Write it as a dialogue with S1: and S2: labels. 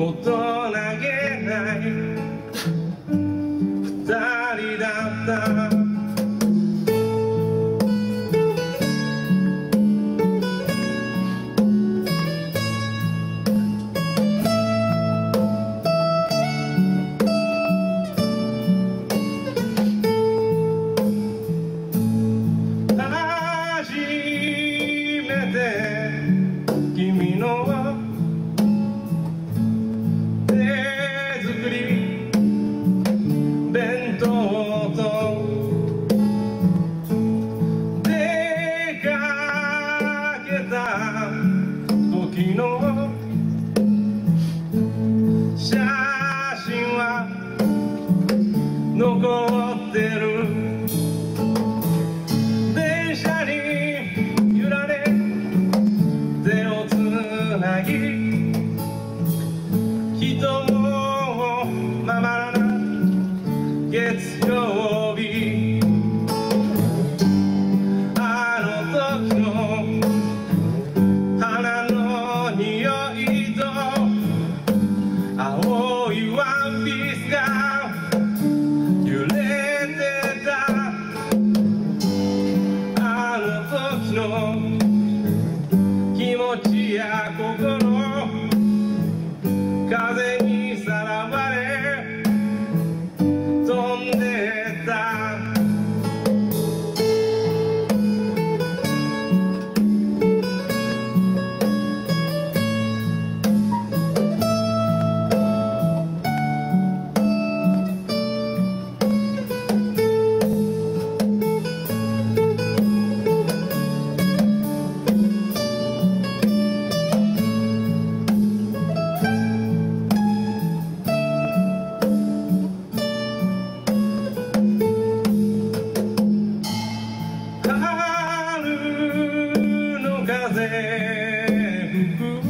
S1: 大人げない二人だった。初めてた時の写真は残ってる。電車に揺られ手をつなぎ cada there.